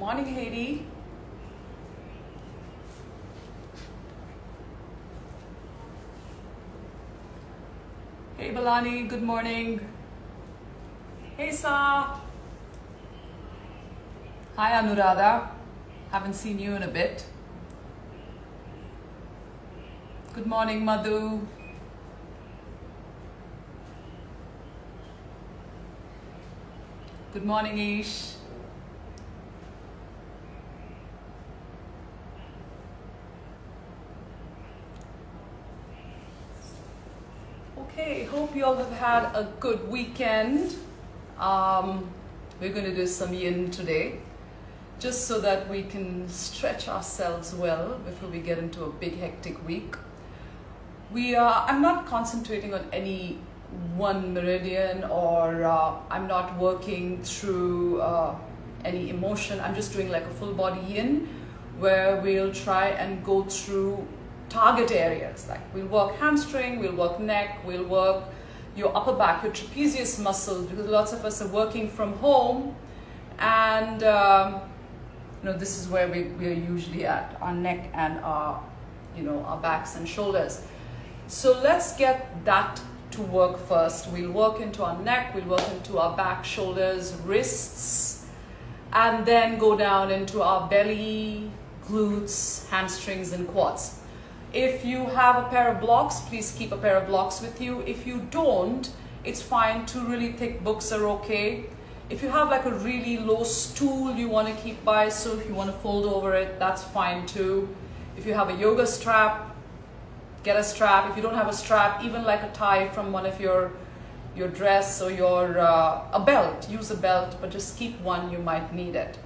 Morning, Haiti. Hey, Balani, good morning. Hey, Sa. Hi, Anuradha. Haven't seen you in a bit. Good morning, Madhu. Good morning, Ish. Okay, hope you all have had a good weekend. Um, we're going to do some yin today, just so that we can stretch ourselves well before we get into a big hectic week. We are, I'm not concentrating on any one meridian or uh, I'm not working through uh, any emotion. I'm just doing like a full body yin where we'll try and go through target areas. Like we'll work hamstring, we'll work neck, we'll work your upper back, your trapezius muscles, because lots of us are working from home and um, you know this is where we, we are usually at, our neck and our you know our backs and shoulders. So let's get that to work first. We'll work into our neck, we'll work into our back, shoulders, wrists, and then go down into our belly, glutes, hamstrings, and quads. If you have a pair of blocks, please keep a pair of blocks with you. If you don't, it's fine. Two really thick books are okay. If you have like a really low stool you want to keep by, so if you want to fold over it, that's fine too. If you have a yoga strap, get a strap. If you don't have a strap, even like a tie from one of your your dress or your uh, a belt, use a belt, but just keep one. You might need it.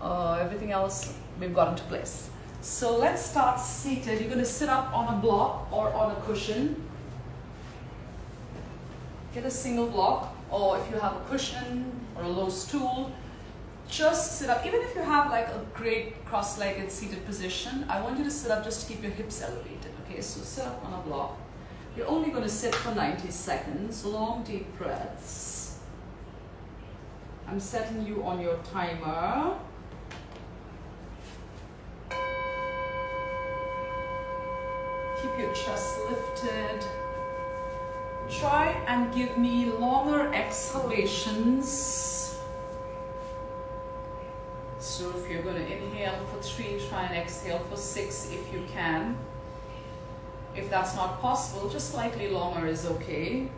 Uh, everything else we've got into place. So let's start seated. You're going to sit up on a block or on a cushion. Get a single block, or if you have a cushion or a low stool, just sit up. Even if you have like a great cross-legged seated position, I want you to sit up just to keep your hips elevated. Okay, so sit up on a block. You're only going to sit for 90 seconds. Long, deep breaths. I'm setting you on your timer. Keep your chest lifted. Try and give me longer exhalations. So if you're going to inhale for three, try and exhale for six if you can. If that's not possible, just slightly longer is okay.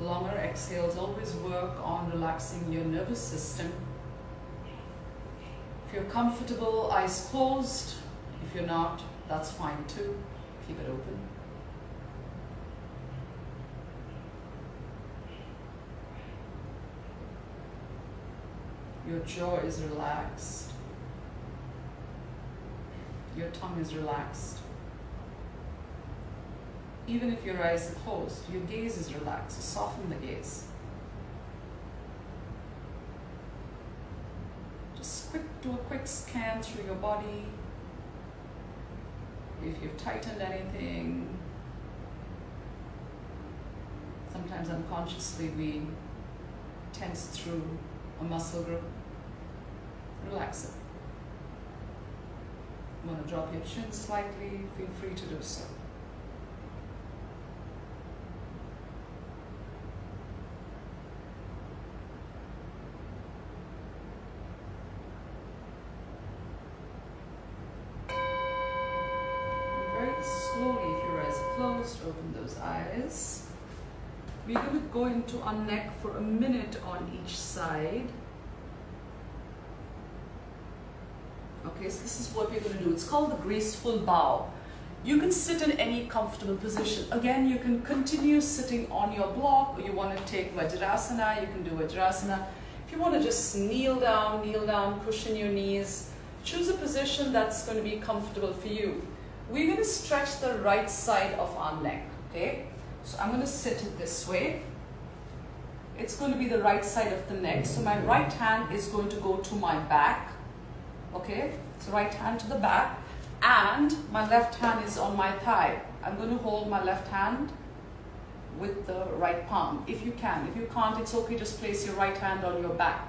Longer exhales always work on relaxing your nervous system. If you're comfortable, eyes closed. If you're not, that's fine too. Keep it open. Your jaw is relaxed. Your tongue is relaxed. Even if your eyes are closed, your gaze is relaxed. Soften the gaze. Just quick, do a quick scan through your body. If you've tightened anything, sometimes unconsciously we tense through a muscle group. Relax it. Want to drop your chin slightly, feel free to do so. Very slowly, if your eyes are closed, open those eyes. We're going to go into our neck for a minute on each side. Okay, so this is what we're going to do. It's called the graceful bow. You can sit in any comfortable position. Again, you can continue sitting on your block or you want to take Vajrasana, you can do Vajrasana. If you want to just kneel down, kneel down, cushion your knees, choose a position that's going to be comfortable for you. We're going to stretch the right side of our neck, okay? So I'm going to sit it this way. It's going to be the right side of the neck. So my right hand is going to go to my back, okay? So right hand to the back and my left hand is on my thigh. I'm going to hold my left hand with the right palm if you can. If you can't, it's okay, just place your right hand on your back.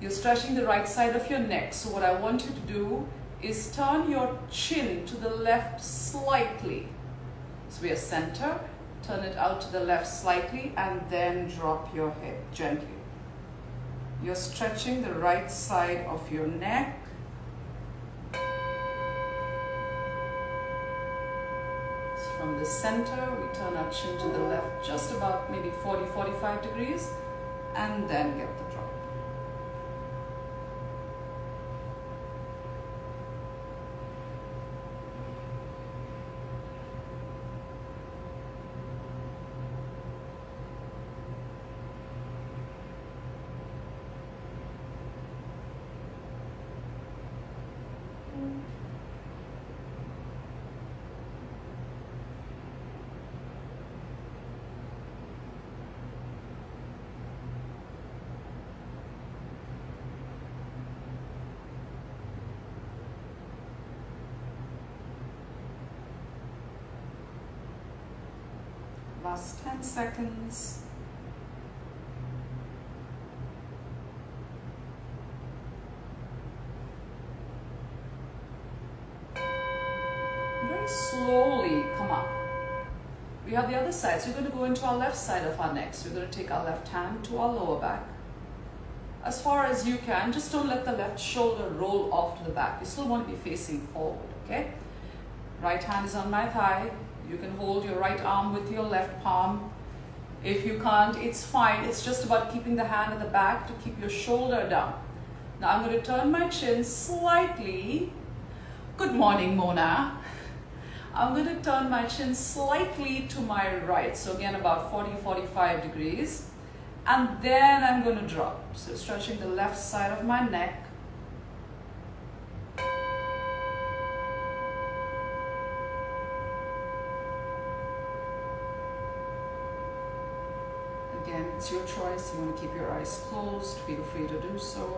You're stretching the right side of your neck. So what I want you to do is turn your chin to the left slightly. So we are center, turn it out to the left slightly and then drop your head gently. You're stretching the right side of your neck. From the center, we turn our chin to the left just about maybe 40-45 degrees and then get the drop. last 10 seconds. Very slowly come up. We have the other side, so we're going to go into our left side of our neck. So we're going to take our left hand to our lower back. As far as you can, just don't let the left shoulder roll off to the back. You still want to be facing forward, okay? Right hand is on my thigh, you can hold your right arm with your left palm. If you can't, it's fine. It's just about keeping the hand at the back to keep your shoulder down. Now I'm going to turn my chin slightly. Good morning, Mona. I'm going to turn my chin slightly to my right. So again, about 40, 45 degrees. And then I'm going to drop. So stretching the left side of my neck It's your choice. You want to keep your eyes closed, feel free to do so.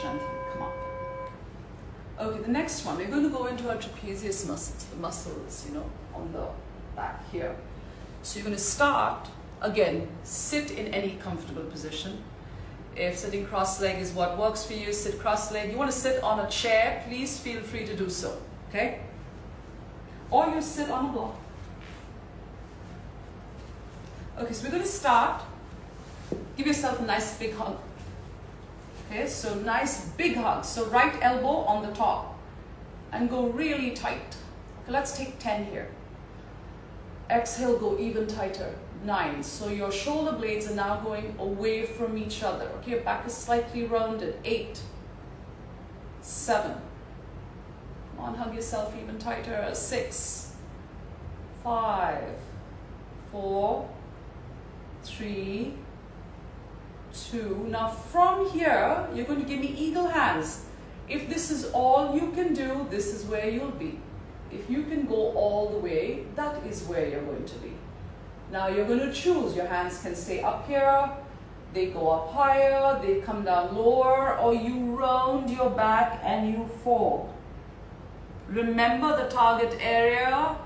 Gently come up. Okay, the next one, we're going to go into our trapezius muscles, the muscles, you know, on the back here. So you're going to start, again, sit in any comfortable position. If sitting cross-legged is what works for you, sit cross-legged. You want to sit on a chair, please feel free to do so, okay? Or you sit on a block. Okay, so we're going to start. Give yourself a nice big hug. Okay, so nice big hug. So right elbow on the top and go really tight. Okay, let's take 10 here. Exhale, go even tighter. Nine. So your shoulder blades are now going away from each other. Okay, your back is slightly rounded. Eight. Seven. Come on, hug yourself even tighter. Six. Five. Four. Three two. Now from here, you're going to give me eagle hands. If this is all you can do, this is where you'll be. If you can go all the way, that is where you're going to be. Now you're going to choose. Your hands can stay up here, they go up higher, they come down lower, or you round your back and you fold. Remember the target area,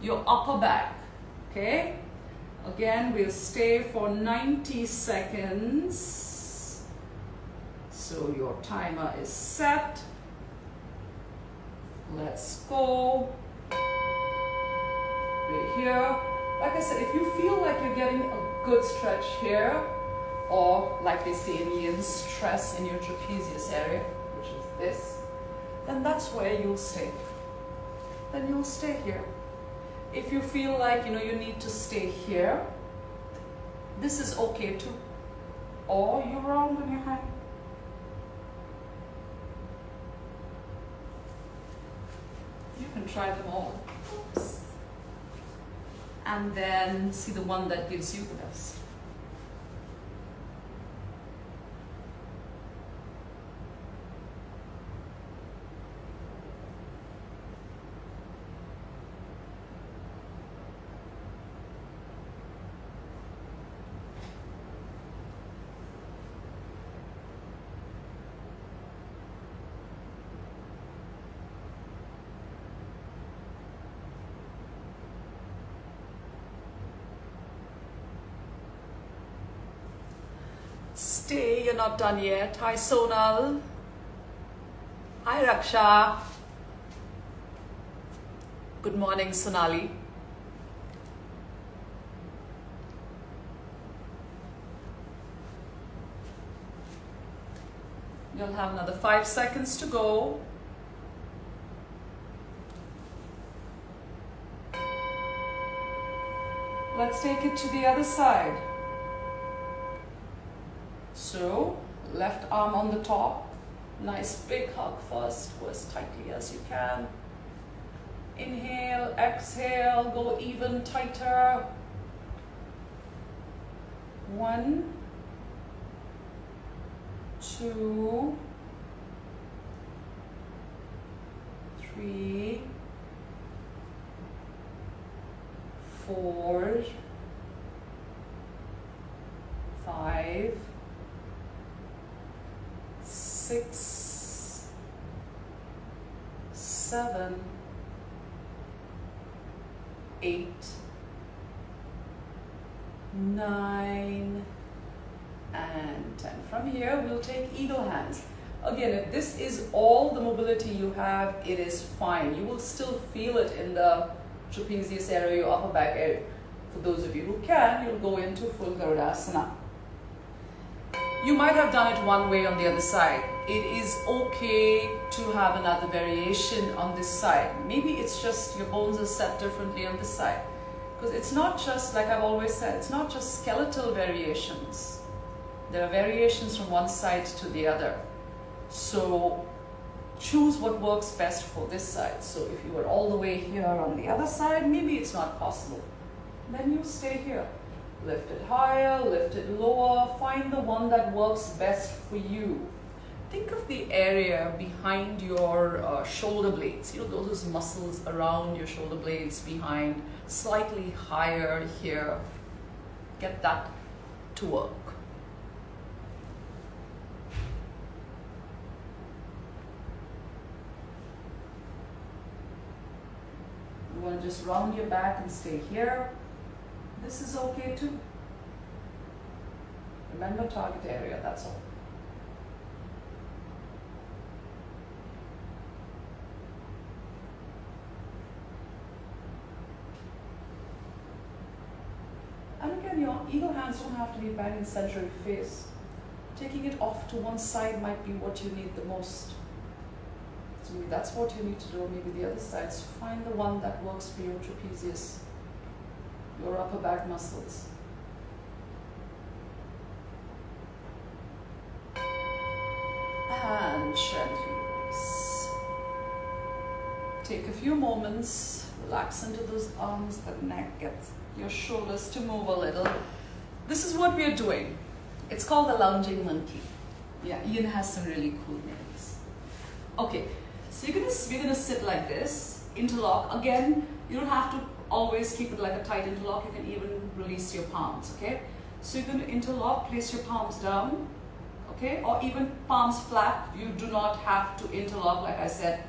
your upper back, okay? Again, we'll stay for 90 seconds. So your timer is set. Let's go. We're here. Like I said, if you feel like you're getting a good stretch here, or like they say in yin, stress in your trapezius area, which is this, then that's where you'll stay. Then you'll stay here. If you feel like you know you need to stay here, this is okay too. Or you round on your hand. You can try them all. Oops. And then see the one that gives you the best. Stay, you're not done yet. Hi Sonal. Hi Raksha. Good morning, Sonali. You'll have another five seconds to go. Let's take it to the other side. So, left arm on the top. Nice big hug first, as tightly as you can. Inhale, exhale, go even tighter. One, two, three, four, five, six, seven, eight, nine, and 10. From here, we'll take eagle hands. Again, if this is all the mobility you have, it is fine. You will still feel it in the trapezius area, your upper back area. For those of you who can, you'll go into full Garudasana. You might have done it one way on the other side. It is okay to have another variation on this side. Maybe it's just your bones are set differently on this side. Because it's not just, like I've always said, it's not just skeletal variations. There are variations from one side to the other. So choose what works best for this side. So if you were all the way here on the other side, maybe it's not possible. Then you stay here. Lift it higher, lift it lower, find the one that works best for you. Think of the area behind your uh, shoulder blades, you know, those muscles around your shoulder blades behind, slightly higher here. Get that to work. You want to just round your back and stay here. This is okay too. Remember target area, that's all. Eagle hands don't have to be bang in center of your face. Taking it off to one side might be what you need the most. So maybe that's what you need to do, maybe the other side. So find the one that works for your trapezius, your upper back muscles. And gently release. Take a few moments, relax into those arms, the neck, get your shoulders to move a little. This is what we are doing. It's called the lounging monkey. Yeah, yin has some really cool names. Okay, so you're gonna, we're gonna sit like this, interlock. Again, you don't have to always keep it like a tight interlock. You can even release your palms, okay? So you're gonna interlock, place your palms down, okay? Or even palms flat. You do not have to interlock, like I said.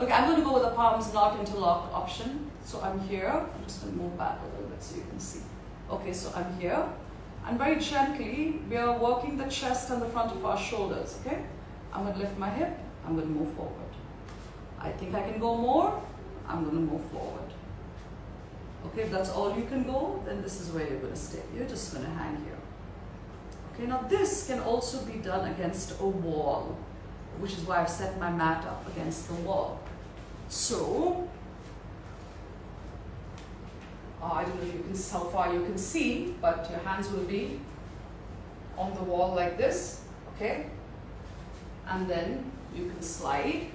Okay, I'm gonna go with the palms not interlock option. So I'm here, I'm just gonna move back a little so you can see. Okay, so I'm here. And very gently, we are working the chest and the front of our shoulders, okay? I'm gonna lift my hip, I'm gonna move forward. I think I can go more, I'm gonna move forward. Okay, if that's all you can go, then this is where you're gonna stay. You're just gonna hang here. Okay, now this can also be done against a wall, which is why I've set my mat up against the wall. So, Uh, I don't know if you can how far you can see, but your hands will be on the wall like this, okay? And then you can slide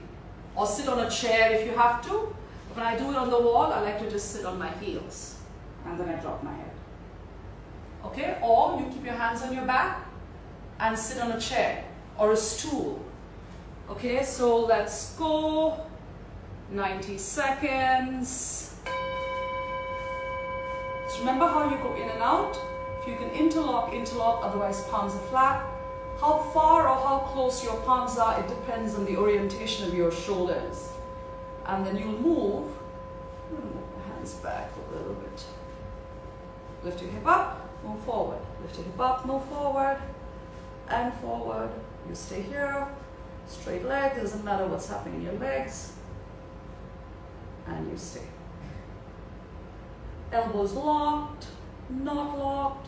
or sit on a chair if you have to. When I do it on the wall, I like to just sit on my heels and then I drop my head. Okay, or you keep your hands on your back and sit on a chair or a stool. Okay, so let's go. 90 seconds. Remember how you go in and out? If you can interlock, interlock, otherwise palms are flat. How far or how close your palms are, it depends on the orientation of your shoulders. And then you'll move, hmm, hands back a little bit. Lift your hip up, move forward. Lift your hip up, move forward, and forward. You stay here, straight leg, doesn't matter what's happening in your legs. And you stay. Elbows locked, not locked,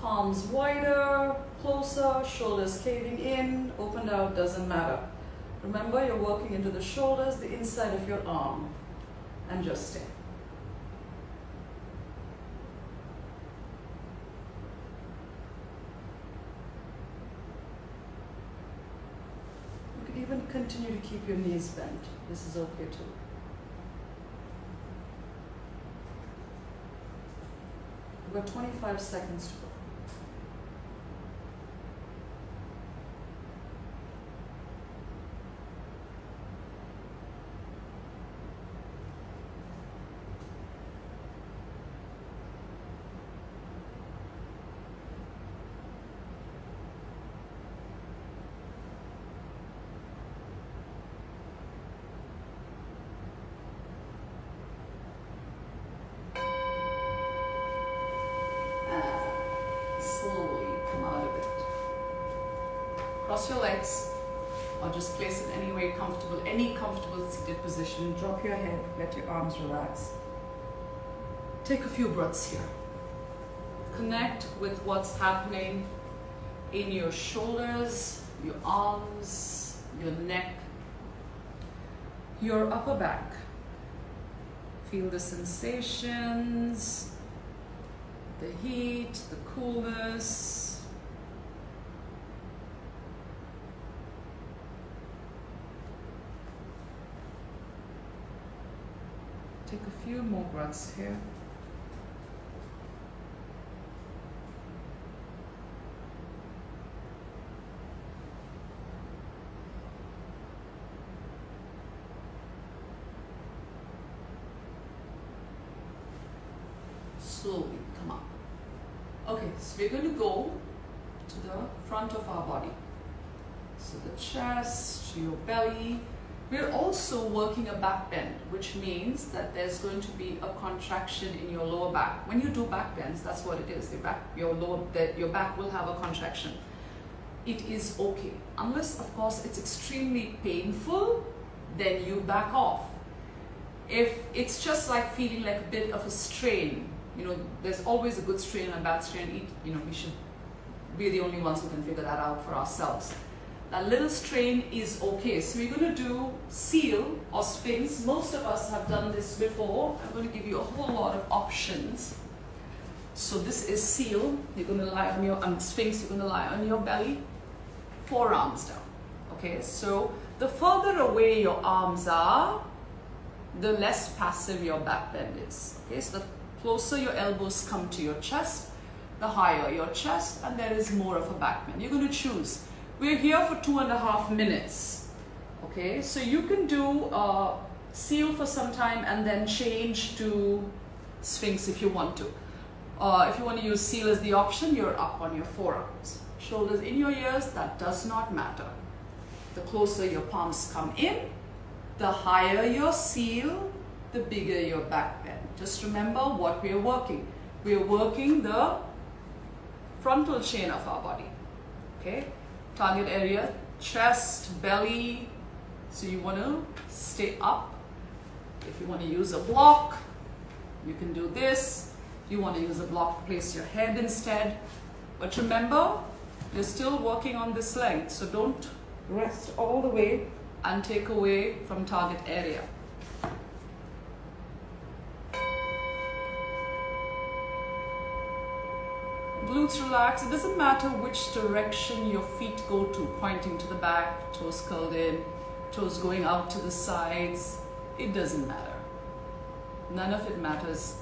palms wider, closer, shoulders caving in, opened out, doesn't matter. Remember, you're working into the shoulders, the inside of your arm, and just stay. You can even continue to keep your knees bent. This is okay too. We've got 25 seconds to go. Cross your legs or just place it any way comfortable, any comfortable seated position. Drop your head, let your arms relax. Take a few breaths here. Connect with what's happening in your shoulders, your arms, your neck, your upper back. Feel the sensations, the heat, the coolness, Take a few more breaths here. Slowly, come up. Okay, so we're going to go to the front of our body. So the chest, to your belly, we're also working a back bend, which means that there's going to be a contraction in your lower back. When you do back bends, that's what it is. Your back, your lower, your back will have a contraction. It is okay, unless of course it's extremely painful, then you back off. If it's just like feeling like a bit of a strain, you know, there's always a good strain and a bad strain. You know, we should be the only ones who can figure that out for ourselves. A little strain is okay. So we're going to do seal or sphinx. Most of us have done this before. I'm going to give you a whole lot of options. So this is seal. You're going to lie on your um, sphinx. You're going to lie on your belly, forearms down. Okay. So the further away your arms are, the less passive your back bend is. Okay. So the closer your elbows come to your chest, the higher your chest, and there is more of a back bend. You're going to choose we're here for two and a half minutes. Okay, so you can do uh, seal for some time and then change to Sphinx if you want to. Uh, if you want to use seal as the option, you're up on your forearms. Shoulders in your ears, that does not matter. The closer your palms come in, the higher your seal, the bigger your back bend. Just remember what we're working. We're working the frontal chain of our body. Okay, target area, chest, belly. So you want to stay up. If you want to use a block, you can do this. If you want to use a block, place your head instead. But remember, you're still working on this length, so don't rest all the way and take away from target area. Glutes relax. It doesn't matter which direction your feet go to, pointing to the back, toes curled in, toes going out to the sides. It doesn't matter. None of it matters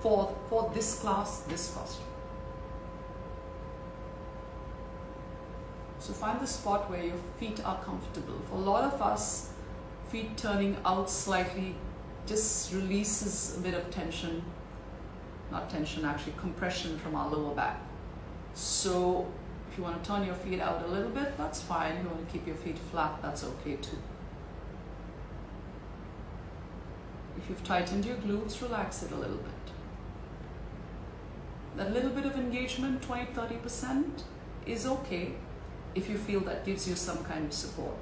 for, for this class, this posture. So find the spot where your feet are comfortable. For a lot of us, feet turning out slightly just releases a bit of tension, not tension, actually compression from our lower back. So if you want to turn your feet out a little bit, that's fine. If you want to keep your feet flat, that's okay too. If you've tightened your glutes, relax it a little bit. That little bit of engagement, 20 30%, is okay if you feel that gives you some kind of support.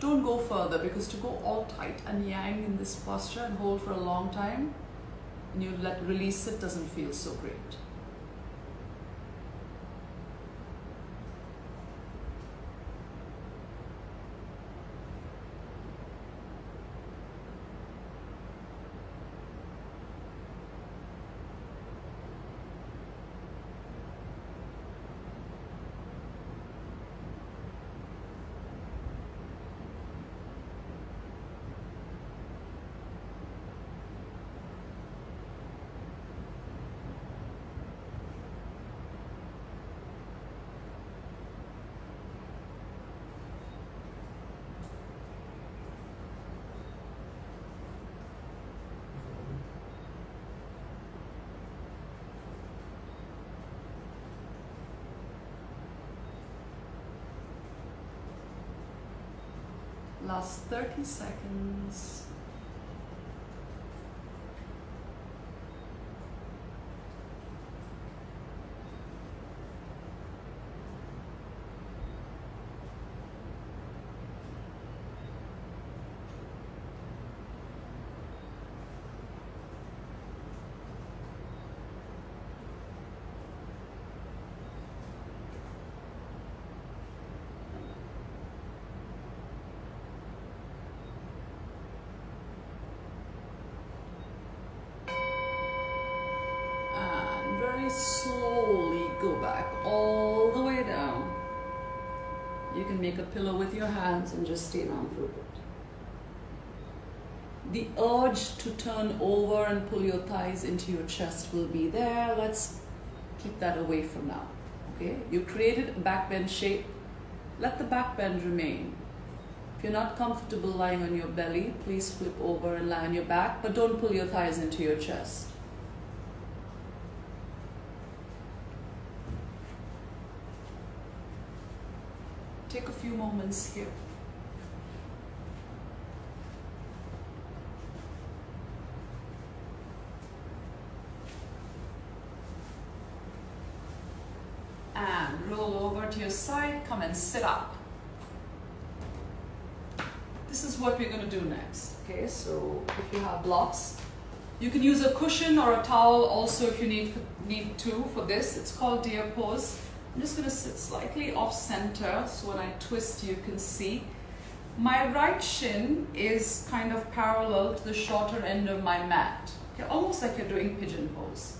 Don't go further because to go all tight and yang in this posture and hold for a long time and you let release it doesn't feel so great. Last 30 seconds. And very slowly go back all the way down. You can make a pillow with your hands and just stay down for a bit. The urge to turn over and pull your thighs into your chest will be there. Let's keep that away for now. Okay? You created a back bend shape. Let the back bend remain. If you're not comfortable lying on your belly, please flip over and lie on your back, but don't pull your thighs into your chest. Take And roll over to your side, come and sit up. This is what we're going to do next. Okay, so if you have blocks, you can use a cushion or a towel also if you need, need to for this. It's called deer pose. I'm just going to sit slightly off center so when I twist you can see. My right shin is kind of parallel to the shorter end of my mat. Okay, almost like you're doing pigeon pose.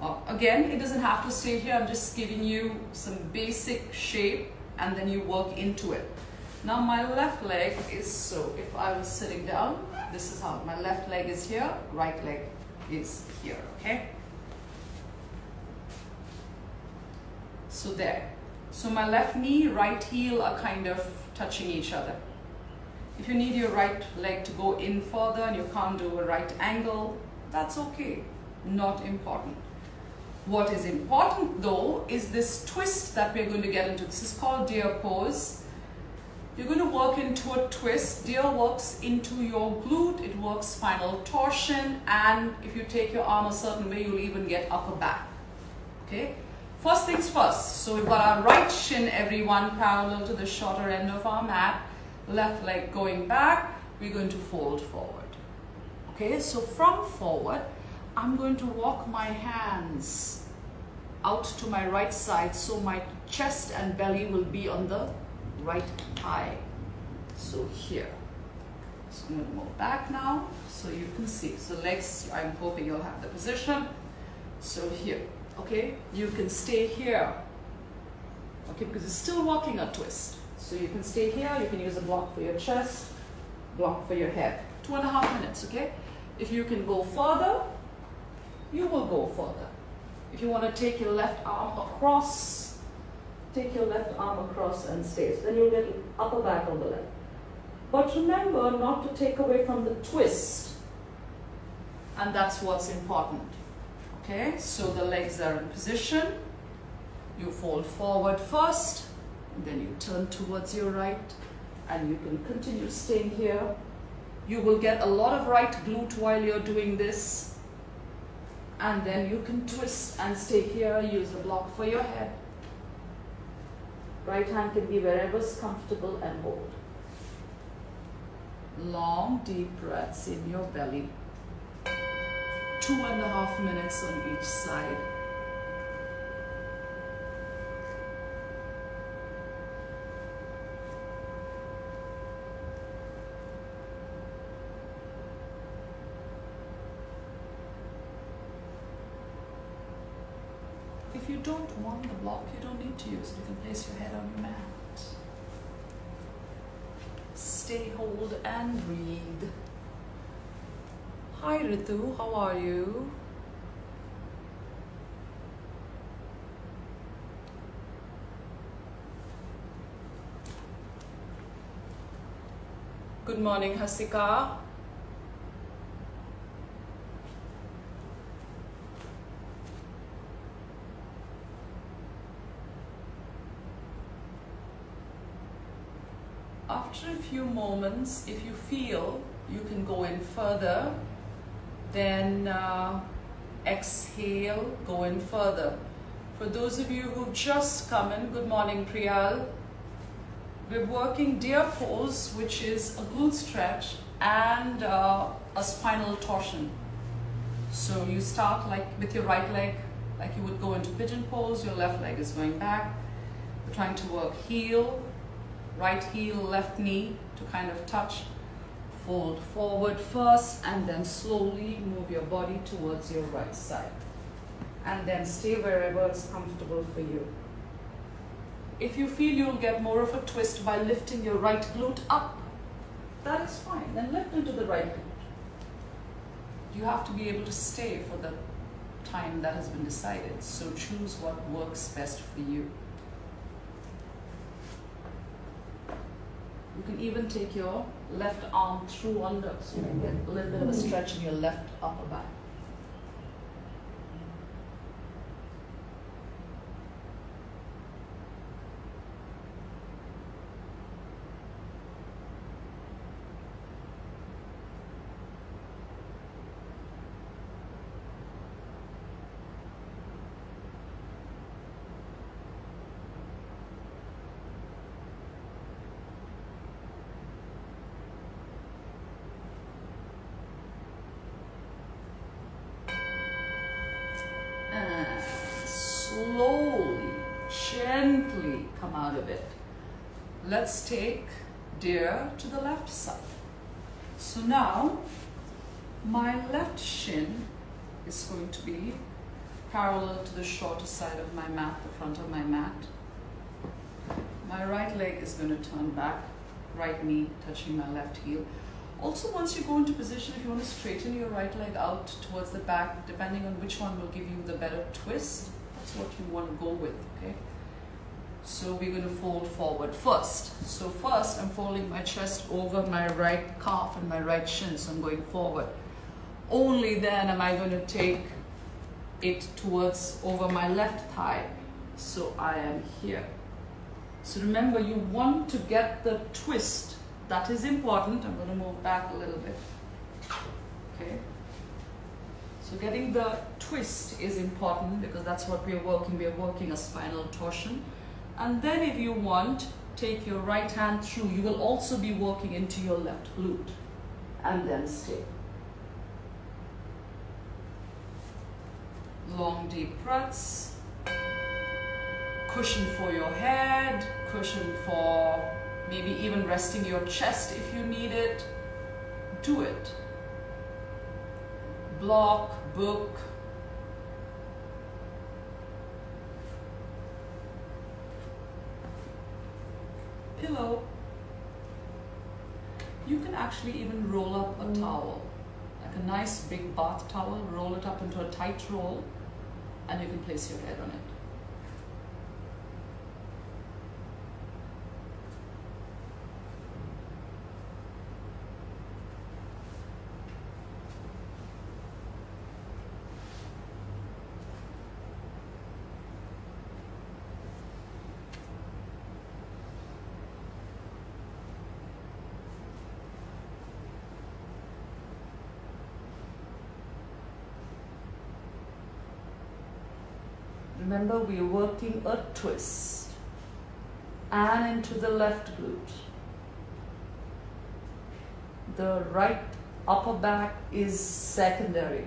Uh, again, it doesn't have to stay here. I'm just giving you some basic shape and then you work into it. Now my left leg is so, if I was sitting down, this is how my left leg is here, right leg is here, okay? So there. So my left knee, right heel are kind of touching each other. If you need your right leg to go in further and you can't do a right angle, that's okay. Not important. What is important though is this twist that we're going to get into. This is called deer pose. You're going to work into a twist. Deer works into your glute, it works spinal torsion, and if you take your arm a certain way, you'll even get upper back. Okay? First things first. So we've got our right shin, everyone, parallel to the shorter end of our mat. Left leg going back. We're going to fold forward. Okay, so from forward, I'm going to walk my hands out to my right side so my chest and belly will be on the right thigh. So here. So I'm going to move back now so you can see. So legs, I'm hoping you'll have the position. So here. Okay? You can stay here, okay? Because it's still walking a twist. So you can stay here, you can use a block for your chest, block for your head. Two and a half minutes, okay? If you can go further, you will go further. If you want to take your left arm across, take your left arm across and stay. So then you'll get upper back on the leg. But remember not to take away from the twist. And that's what's important. Okay, so the legs are in position. You fold forward first, then you turn towards your right, and you can continue staying here. You will get a lot of right glute while you're doing this. And then you can twist and stay here, use the block for your head. Right hand can be wherever's comfortable and hold. Long, deep breaths in your belly. Two and a half minutes on each side. If you don't want the block, you don't need to use it. You can place your head on your mat. Stay, hold, and breathe. Hi Ritu, how are you? Good morning, Hasika. After a few moments, if you feel you can go in further, then uh, exhale, go in further. For those of you who've just come in, good morning Priyal. We're working deer pose, which is a glute stretch and uh, a spinal torsion. So you start like with your right leg, like you would go into pigeon pose, your left leg is going back. We're trying to work heel, right heel, left knee to kind of touch. Fold forward first and then slowly move your body towards your right side. And then stay wherever it's comfortable for you. If you feel you'll get more of a twist by lifting your right glute up, that is fine. Then lift into the right glute. You have to be able to stay for the time that has been decided. So choose what works best for you. You can even take your left arm through under so you get a little bit of a stretch in your left upper back. and slowly, gently come out of it. Let's take deer to the left side. So now, my left shin is going to be parallel to the shorter side of my mat, the front of my mat. My right leg is going to turn back, right knee touching my left heel. Also, once you go into position, if you want to straighten your right leg out towards the back, depending on which one will give you the better twist, that's what you want to go with, okay? So we're going to fold forward first. So first, I'm folding my chest over my right calf and my right shin, so I'm going forward. Only then am I going to take it towards over my left thigh. So I am here. So remember, you want to get the twist that is important. I'm going to move back a little bit. Okay. So getting the twist is important because that's what we're working. We're working a spinal torsion. And then if you want, take your right hand through. You will also be working into your left glute. And then stay. Long deep breaths. Cushion for your head. Cushion for maybe even resting your chest if you need it, do it. Block, book, actually even roll up a mm. towel, like a nice big bath towel, roll it up into a tight roll, and you can place your head on it. Remember, we are working a twist and into the left glute. The right upper back is secondary.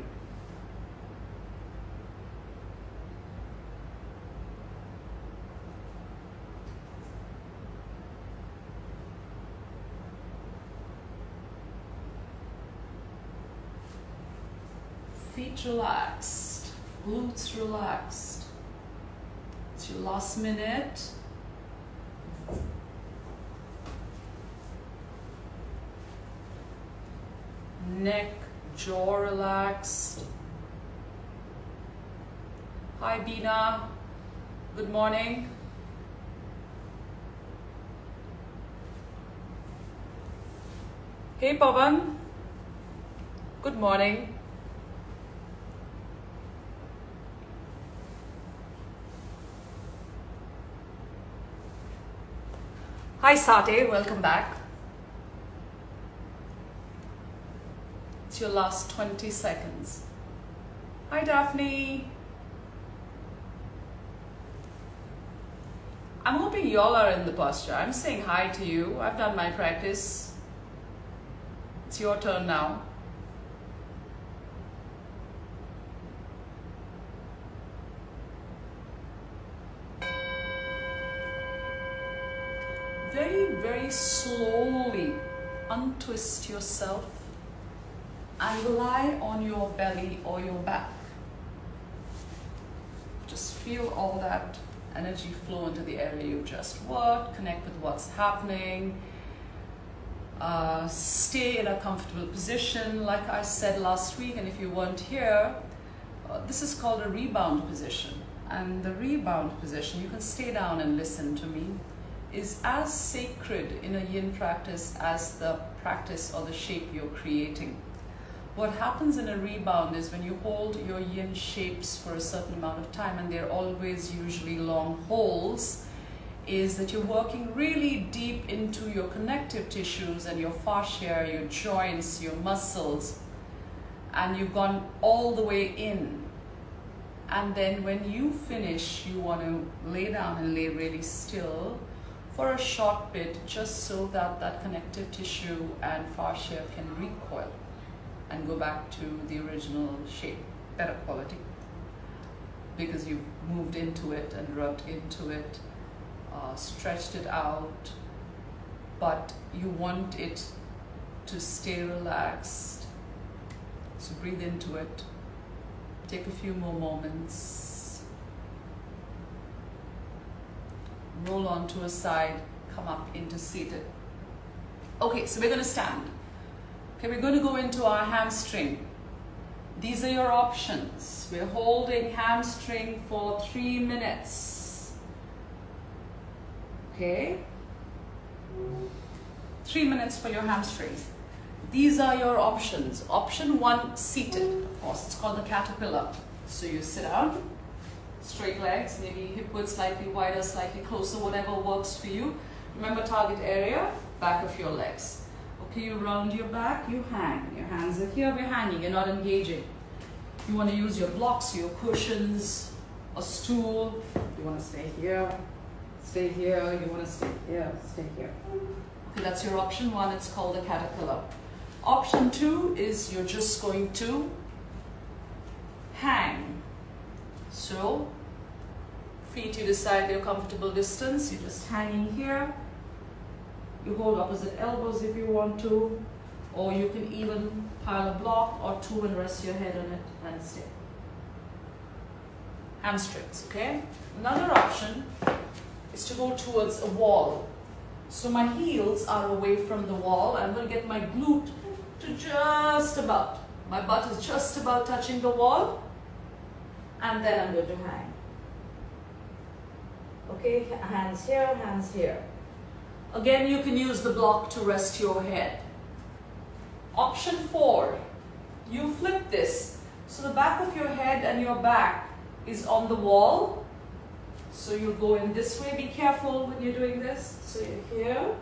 Feet relaxed, glutes relaxed last minute. Neck, jaw relaxed. Hi Bina, good morning. Hey Pavan, good morning. Hi Sate, welcome back. It's your last 20 seconds. Hi Daphne. I'm hoping y'all are in the posture. I'm saying hi to you. I've done my practice. It's your turn now. Yourself and lie on your belly or your back. Just feel all that energy flow into the area you've just worked, connect with what's happening. Uh, stay in a comfortable position, like I said last week, and if you weren't here, uh, this is called a rebound position. And the rebound position, you can stay down and listen to me is as sacred in a yin practice as the practice or the shape you're creating. What happens in a rebound is when you hold your yin shapes for a certain amount of time, and they're always usually long holds, is that you're working really deep into your connective tissues and your fascia, your joints, your muscles, and you've gone all the way in. And then when you finish, you want to lay down and lay really still for a short bit just so that that connective tissue and fascia can recoil and go back to the original shape, better quality. Because you've moved into it and rubbed into it, uh, stretched it out, but you want it to stay relaxed. So breathe into it. Take a few more moments. Roll onto a side, come up into seated. Okay, so we're going to stand. Okay, we're going to go into our hamstring. These are your options. We're holding hamstring for three minutes. Okay? Three minutes for your hamstrings. These are your options. Option one, seated. Of course, it's called the caterpillar. So you sit down, straight legs, maybe hip width slightly wider, slightly closer, whatever works for you. Remember target area, back of your legs. Okay, you round your back, you hang. Your hands are here, we're hanging, you're not engaging. You want to use your blocks, your cushions, a stool. You want to stay here, stay here, you want to stay here, stay here. Okay, that's your option one, it's called the caterpillar. Option two is you're just going to hang. So feet you decide your comfortable distance. You're just hanging here. You hold opposite elbows if you want to, or you can even pile a block or two and rest your head on it and stay. Hamstrings, okay? Another option is to go towards a wall. So my heels are away from the wall. I'm going to get my glute to just about. My butt is just about touching the wall. And then I'm going to hang. Okay, hands here, hands here. Again, you can use the block to rest your head. Option four, you flip this. So the back of your head and your back is on the wall. So you go in this way. Be careful when you're doing this. So you're here.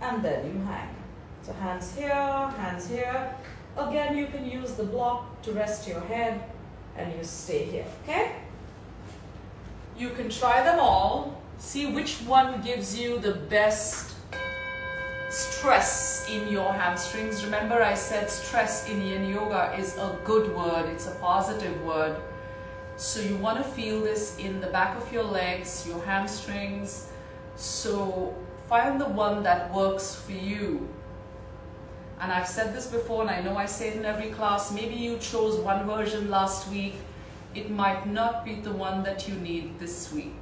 And then you hang. So hands here, hands here. Again, you can use the block to rest your head and you stay here, okay? You can try them all. See which one gives you the best stress in your hamstrings. Remember I said stress in yin yoga is a good word. It's a positive word. So you want to feel this in the back of your legs, your hamstrings. So find the one that works for you. And I've said this before and I know I say it in every class. Maybe you chose one version last week. It might not be the one that you need this week.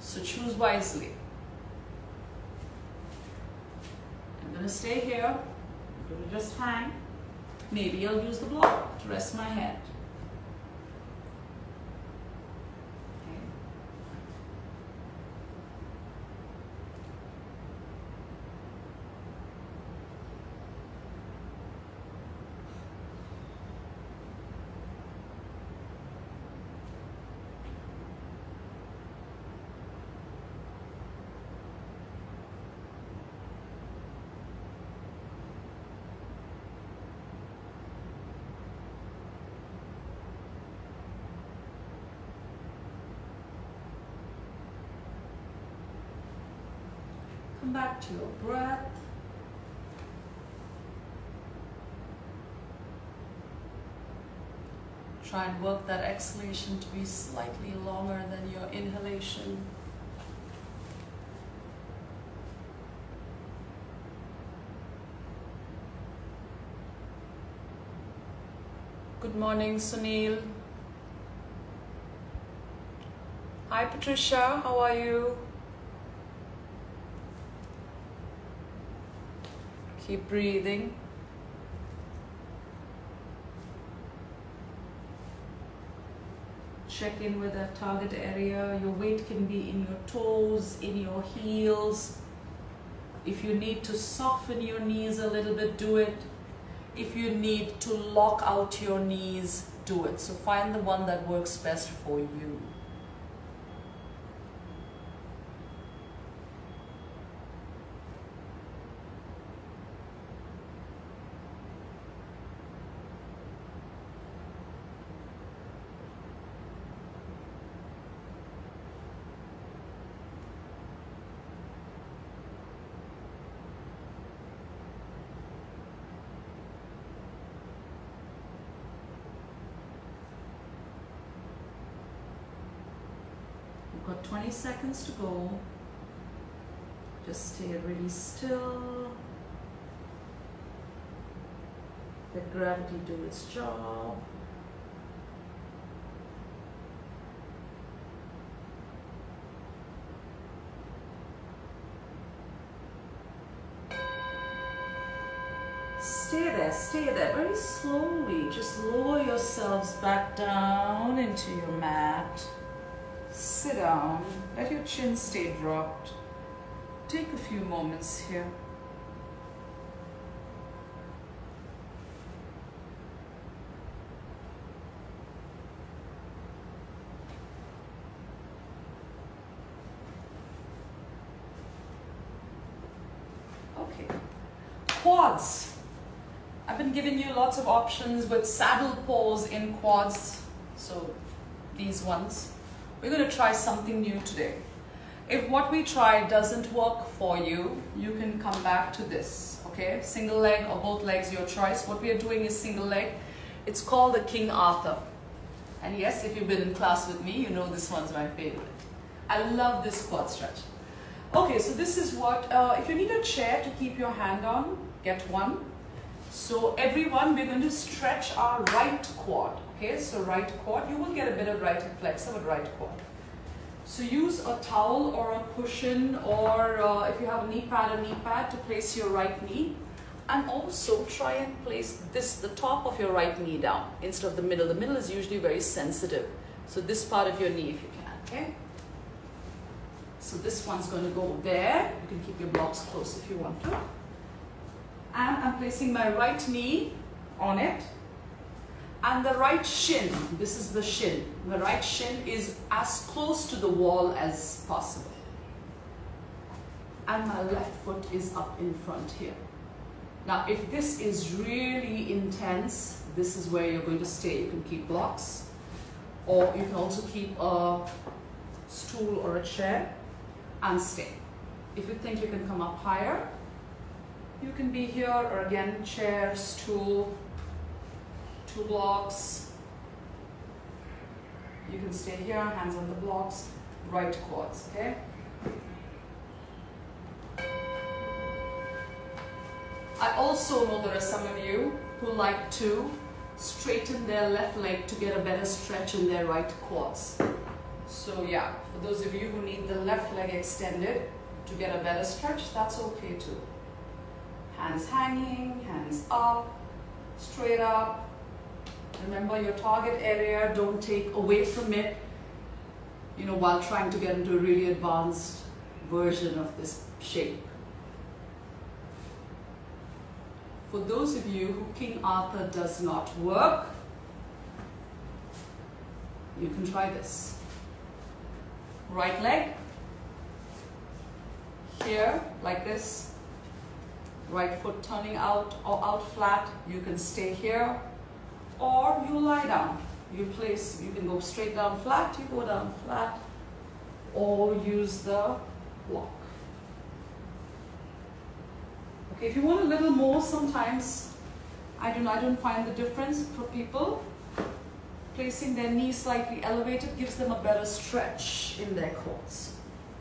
So choose wisely. I'm going to stay here. I'm going to just hang. Maybe I'll use the block to rest my head. Come back to your breath. Try and work that exhalation to be slightly longer than your inhalation. Good morning, Sunil. Hi, Patricia. How are you? Keep breathing. Check in with that target area. Your weight can be in your toes, in your heels. If you need to soften your knees a little bit, do it. If you need to lock out your knees, do it. So find the one that works best for you. got 20 seconds to go. Just stay really still. Let gravity do its job. Stay there, stay there, very slowly. Just lower yourselves back down into your mat. Sit down. Let your chin stay dropped. Take a few moments here. Okay. Quads. I've been giving you lots of options with saddle pose in quads. So these ones. We're going to try something new today. If what we try doesn't work for you, you can come back to this, okay? Single leg or both legs, your choice. What we are doing is single leg. It's called the King Arthur. And yes, if you've been in class with me, you know this one's my favorite. I love this quad stretch. Okay, so this is what, uh, if you need a chair to keep your hand on, get one. So everyone, we're going to stretch our right quad. Okay, so right quad, you will get a bit of right flexor with right quad. So use a towel or a cushion or uh, if you have a knee pad, a knee pad to place your right knee. And also try and place this, the top of your right knee down instead of the middle. The middle is usually very sensitive. So this part of your knee if you can, okay? So this one's going to go there. You can keep your blocks close if you want to. And I'm placing my right knee on it. And the right shin, this is the shin. The right shin is as close to the wall as possible. And my left foot is up in front here. Now, if this is really intense, this is where you're going to stay. You can keep blocks, or you can also keep a stool or a chair and stay. If you think you can come up higher, you can be here, or again, chair, stool, two blocks. You can stay here, hands on the blocks, right quads, okay? I also know there are some of you who like to straighten their left leg to get a better stretch in their right quads. So yeah, for those of you who need the left leg extended to get a better stretch, that's okay too. Hands hanging, hands up, straight up. Remember your target area, don't take away from it, you know, while trying to get into a really advanced version of this shape. For those of you who King Arthur does not work, you can try this. Right leg, here, like this. Right foot turning out or out flat, you can stay here. Or you lie down. You place, you can go straight down flat, you go down flat. Or use the block. Okay, if you want a little more, sometimes I don't, I don't find the difference for people. Placing their knees slightly elevated gives them a better stretch in their quads.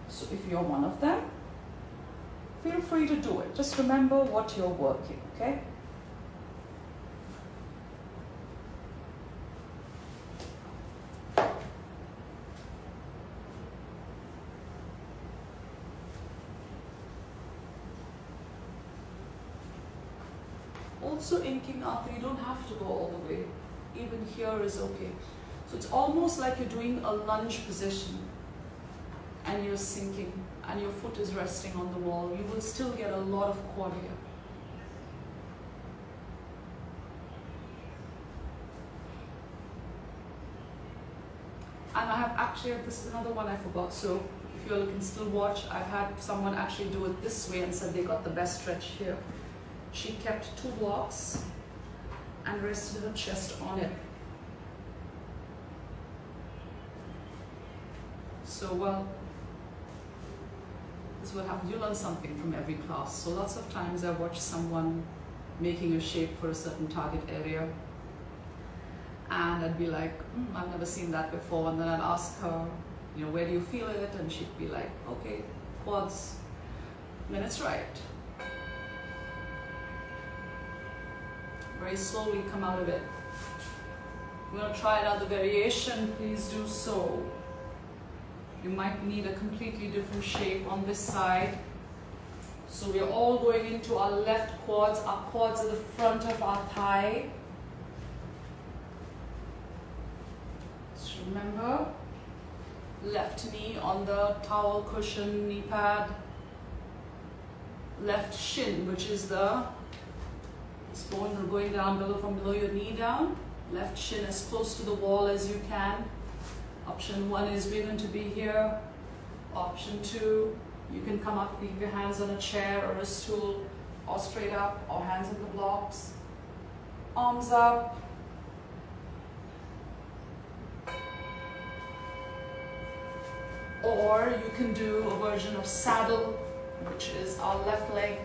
So if you're one of them, feel free to do it. Just remember what you're working, okay? Also in King Arthur, you don't have to go all the way. Even here is okay. So it's almost like you're doing a lunge position and you're sinking and your foot is resting on the wall. You will still get a lot of quad here. And I have actually, this is another one I forgot. So if you all can still watch, I've had someone actually do it this way and said they got the best stretch here. She kept two blocks and rested her chest on it. So, well, this is what happens. You learn something from every class. So lots of times I watch someone making a shape for a certain target area and I'd be like, mm, I've never seen that before. And then I'd ask her, you know, where do you feel it? And she'd be like, okay, quads. then it's right. Very slowly come out of it. You're going to try another variation, please do so. You might need a completely different shape on this side. So we're all going into our left quads. Our quads are the front of our thigh. Just remember, left knee on the towel cushion, knee pad. Left shin, which is the bone going down below from below your knee down. Left shin as close to the wall as you can. Option one is we're going to be here. Option two, you can come up, leave your hands on a chair or a stool, or straight up, or hands on the blocks. Arms up. Or you can do a version of saddle, which is our left leg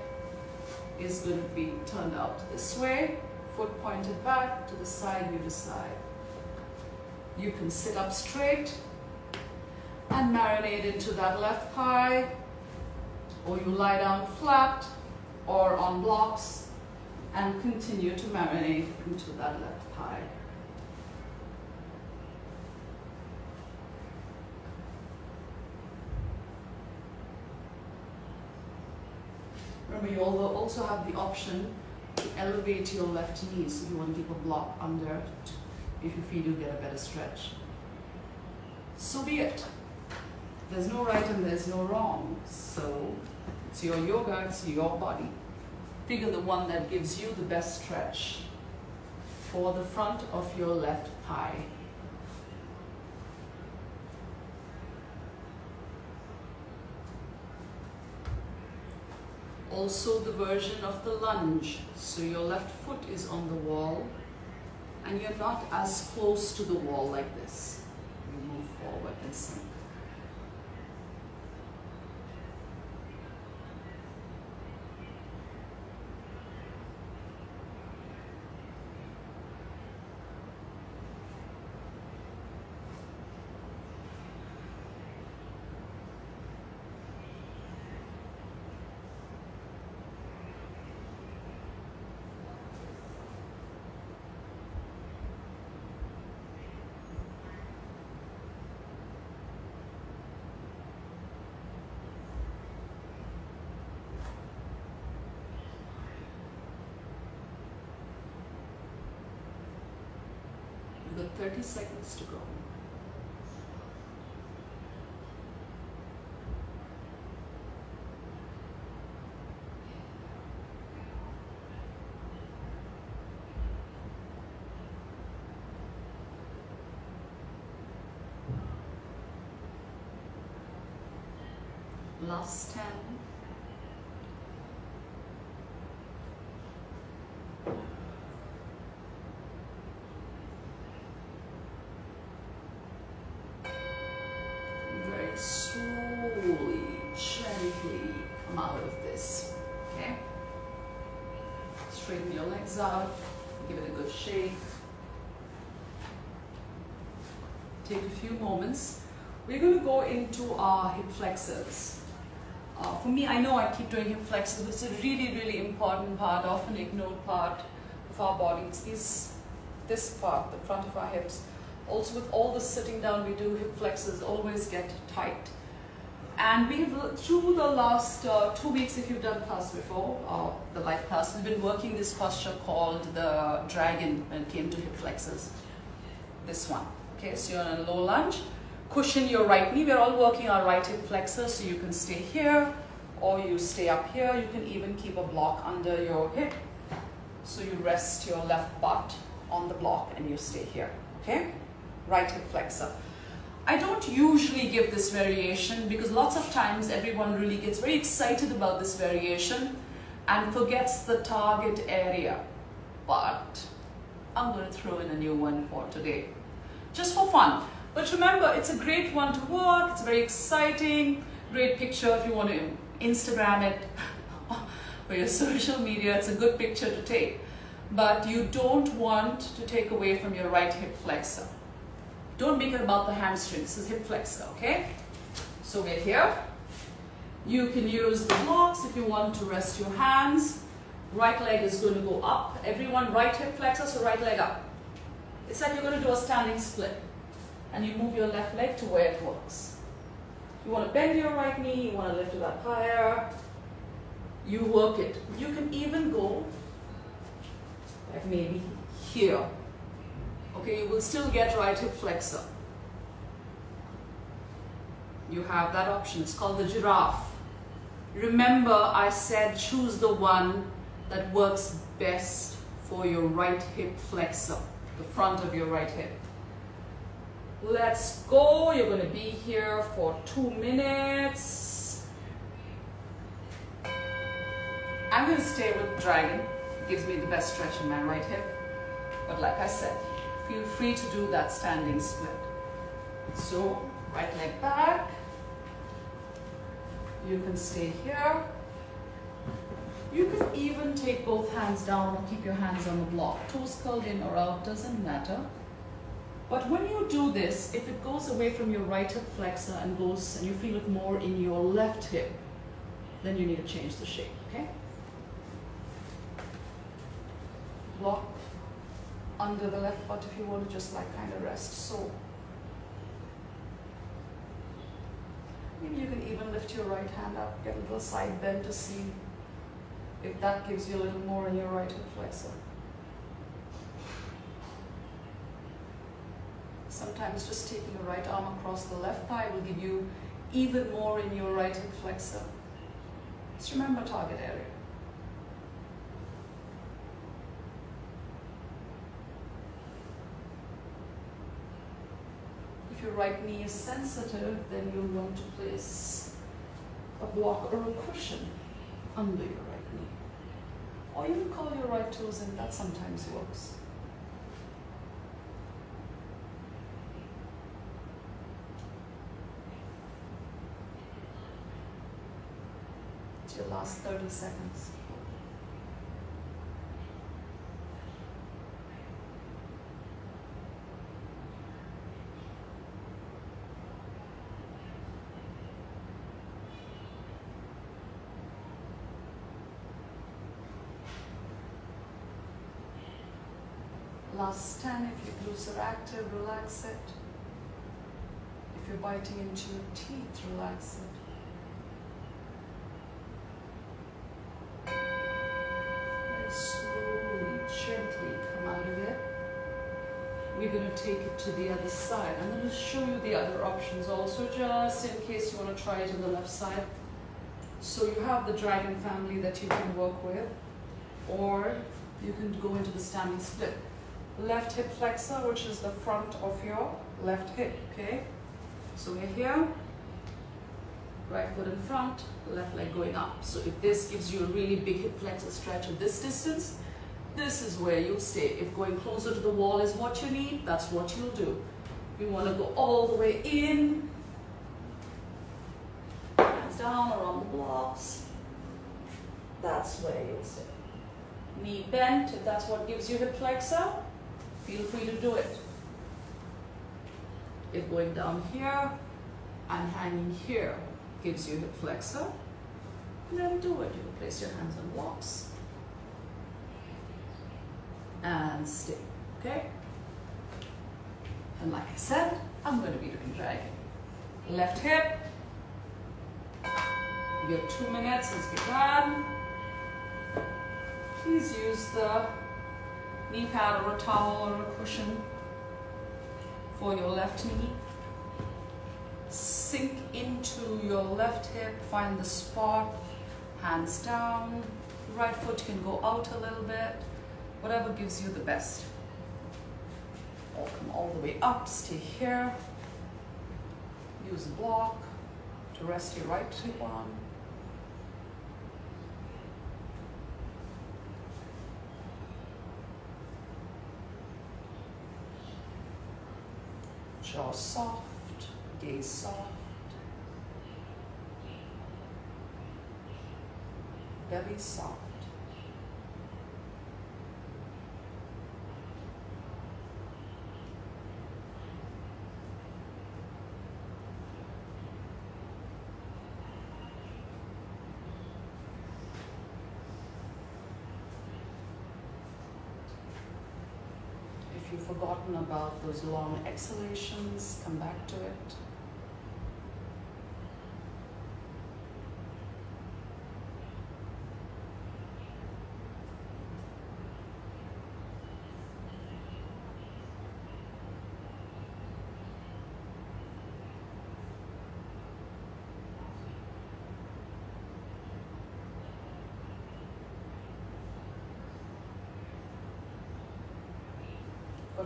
is going to be turned out this way, foot pointed back to the side you decide. You can sit up straight and marinate into that left thigh, or you lie down flat or on blocks and continue to marinate into that left thigh. Remember, you also have the option to elevate your left knee. So you want to keep a block under if you feel you get a better stretch. So be it. There's no right and there's no wrong. So it's your yoga, it's your body. Figure the one that gives you the best stretch for the front of your left thigh. Also the version of the lunge. So your left foot is on the wall and you're not as close to the wall like this. You move forward and. 30 seconds to go. Last 10. Give it a good shake. Take a few moments. We're going to go into our hip flexors. Uh, for me, I know I keep doing hip flexors, but it's a really, really important part, often ignored part of our body. It's this part, the front of our hips. Also with all the sitting down we do, hip flexors always get tight. And we have, through the last uh, two weeks, if you've done class before, uh, the life class, we've been working this posture called the dragon when it came to hip flexors. This one. Okay, so you're in a low lunge. Cushion your right knee. We're all working our right hip flexor, so you can stay here or you stay up here. You can even keep a block under your hip. So you rest your left butt on the block and you stay here. Okay? Right hip flexor. I don't usually give this variation because lots of times everyone really gets very excited about this variation and forgets the target area. But I'm going to throw in a new one for today. Just for fun. But remember, it's a great one to work. It's very exciting. Great picture if you want to Instagram it for your social media. It's a good picture to take. But you don't want to take away from your right hip flexor. Don't make it about the hamstring. This is hip flexor, okay? So we're here. You can use the blocks if you want to rest your hands. Right leg is going to go up. Everyone, right hip flexor, so right leg up. It's like you're going to do a standing split. And you move your left leg to where it works. You want to bend your right knee, you want to lift it up higher. You work it. You can even go like maybe here. Okay, you will still get right hip flexor. You have that option. It's called the giraffe. Remember, I said choose the one that works best for your right hip flexor, the front of your right hip. Let's go. You're going to be here for two minutes. I'm going to stay with dragon. It gives me the best stretch in my right hip. But like I said, feel free to do that standing split. So, right leg back. You can stay here. You can even take both hands down or keep your hands on the block. Toes curled in or out, doesn't matter. But when you do this, if it goes away from your right hip flexor and goes and you feel it more in your left hip, then you need to change the shape, okay? Block under the left butt if you want to just like kind of rest. So maybe you can even lift your right hand up, get a little side bend to see if that gives you a little more in your right hip flexor. Sometimes just taking your right arm across the left thigh will give you even more in your right hip flexor. Just remember target area. Your right knee is sensitive, then you'll want to place a block or a cushion under your right knee. Or you can call your right toes in, that sometimes works. It's your last 30 seconds. Last 10, if your glutes are active, relax it. If you're biting into your teeth, relax it. Slowly, gently come out of it. We're going to take it to the other side. I'm going to show you the other options also, just in case you want to try it on the left side. So you have the dragon family that you can work with, or you can go into the standing split left hip flexor, which is the front of your left hip, okay? So we're here, right foot in front, left leg going up. So if this gives you a really big hip flexor stretch at this distance, this is where you'll stay. If going closer to the wall is what you need, that's what you'll do. You want to go all the way in, hands down around the blocks, that's where you'll stay. Knee bent, if that's what gives you hip flexor, feel free to do it. If going down here and hanging here gives you hip flexor, then do it. You place your hands on blocks and stay, okay? And like I said, I'm going to be doing dragon. Left hip, your two minutes has begun. Please use the knee pad or a towel or a cushion for your left knee. Sink into your left hip, find the spot, hands down. Right foot can go out a little bit, whatever gives you the best. Or come all the way up, stay here. Use a block to rest your right hip on. Jaw soft, gaze soft, belly soft. If you've forgotten about those long exhalations, come back to it.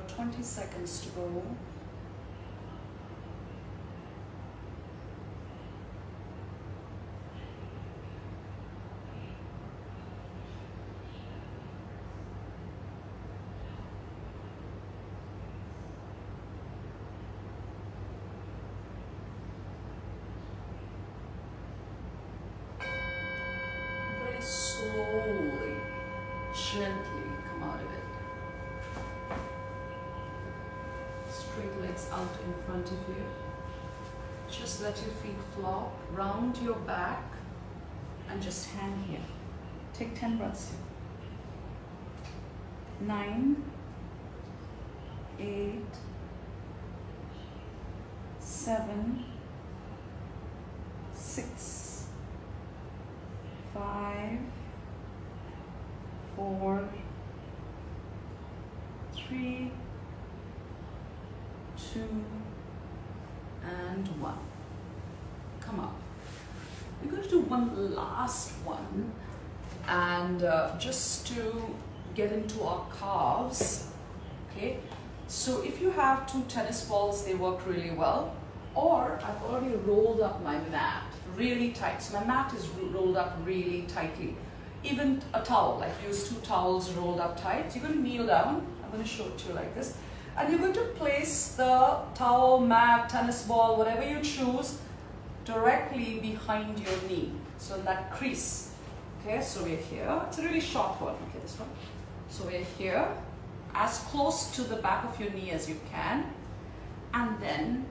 20 seconds to go. Very slowly, gently come out of it. Straight legs out in front of you. Just let your feet flop, round your back, and just hang here. Take 10 breaths. Nine, eight, seven, six, five, Three, two, and one. Come up. We're going to do one last one and uh, just to get into our calves, okay? So if you have two tennis balls, they work really well. Or I've already rolled up my mat really tight. So my mat is rolled up really tightly. Even a towel, like use two towels rolled up tight. You're going to kneel down. I'm going to show it to you like this. And you're going to place the towel, mat, tennis ball, whatever you choose, directly behind your knee. So that crease. Okay, so we're here. It's a really short one. Okay, this one. So we're here, as close to the back of your knee as you can. And then,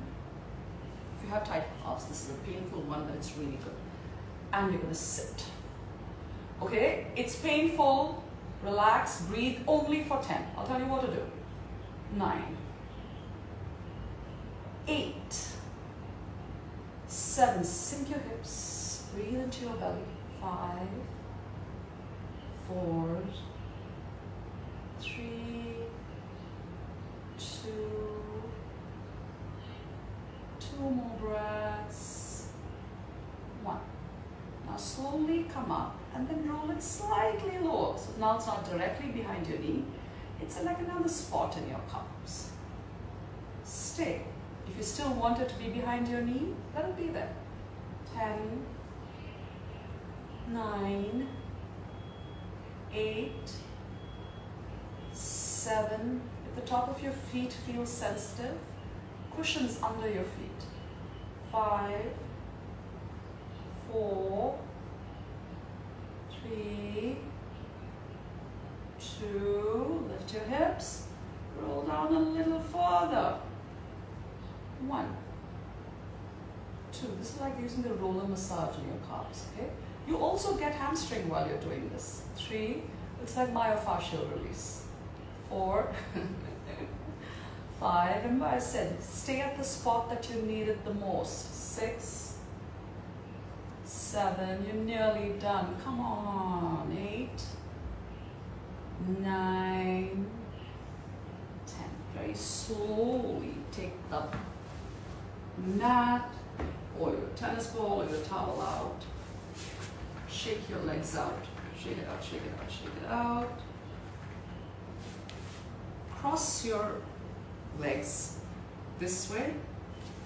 if you have tight calves, this is a painful one, but it's really good. And you're to sit. Okay, it's painful. Relax, breathe only for 10. I'll tell you what to do. 9, 8, 7, sink your hips, breathe into your belly. 5, 4, three, two, two more breaths, one. Now slowly come up and then roll it slightly lower. So now it's not directly behind your knee, it's like another spot in your calves. Stay. If you still want it to be behind your knee, that'll be there. 10, 9, 8, seven. If the top of your feet feels sensitive, cushions under your feet. Five, four, three, two, lift your hips, roll down a little further. One, two. This is like using the roller massage in your calves, okay? You also get hamstring while you're doing this. Three, it's like myofascial release four, five. Remember I said, stay at the spot that you need it the most. Six, seven, you're nearly done. Come on, eight, nine, ten. Very slowly take the mat or your tennis ball or your towel out. Shake your legs out. Shake it out, shake it out, shake it out cross your legs this way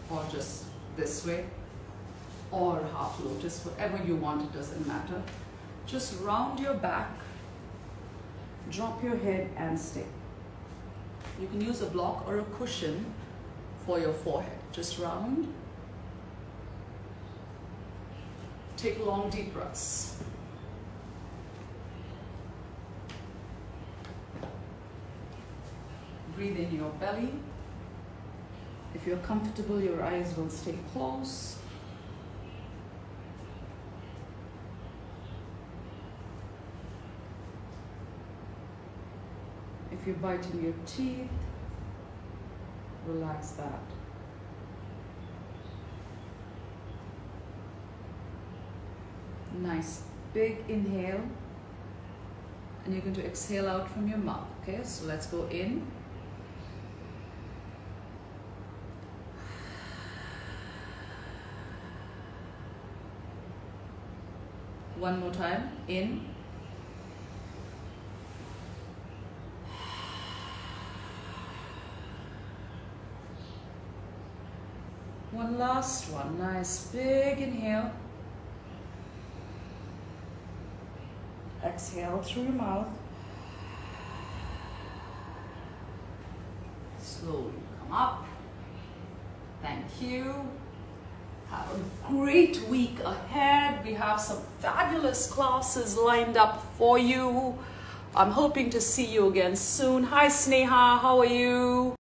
or just this way or half lotus, whatever you want, it doesn't matter. Just round your back, drop your head and stay. You can use a block or a cushion for your forehead. Just round. Take long deep breaths. breathe in your belly. If you're comfortable, your eyes will stay closed. If you're biting your teeth, relax that. Nice big inhale. And you're going to exhale out from your mouth. Okay, so let's go in. One more time. In. One last one. Nice big inhale. Exhale through your mouth. Slowly come up. Thank you. Have a great week ahead. We have some fabulous classes lined up for you. I'm hoping to see you again soon. Hi Sneha, how are you?